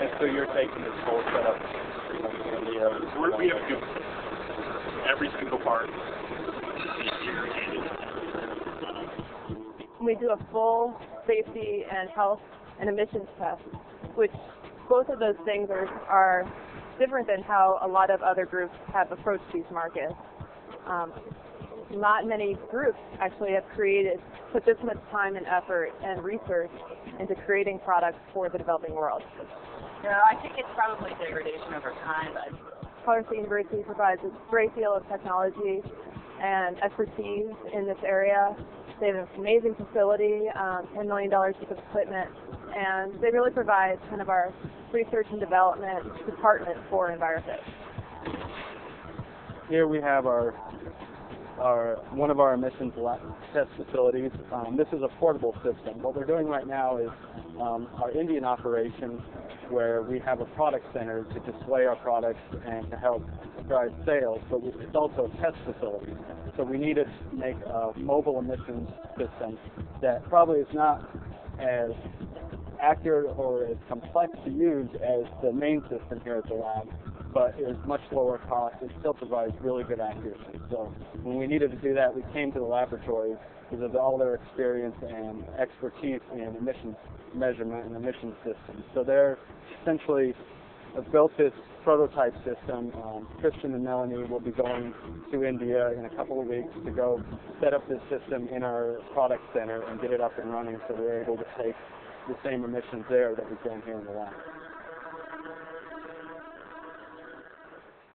And so you're taking this whole setup from India. We're, we have to do every single part. we do a full safety and health and emissions test, which both of those things are, are different than how a lot of other groups have approached these markets. Um, not many groups actually have created, put this much time and effort and research into creating products for the developing world. Yeah, I think it's probably degradation over time, but Colorado State University provides a great deal of technology and expertise in this area. They have an amazing facility, um, $10 million worth of equipment, and they really provide kind of our research and development department for EnviroFit. Here we have our our one of our emissions test facilities. Um, this is a portable system. What we're doing right now is um, our Indian operation, where we have a product center to display our products and to help drive sales, but it's also a test facility. So we needed to make a mobile emissions system that probably is not as accurate or as complex to use as the main system here at the lab, but is much lower cost. It still provides really good accuracy. So when we needed to do that, we came to the laboratory because of all their experience and expertise in emissions measurement and emissions systems. So they're essentially built this prototype system. Um, Christian and Melanie will be going to India in a couple of weeks to go set up this system in our product center and get it up and running so we're able to take the same emissions there that we can here in the lab.